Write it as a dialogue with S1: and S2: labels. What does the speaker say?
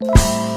S1: you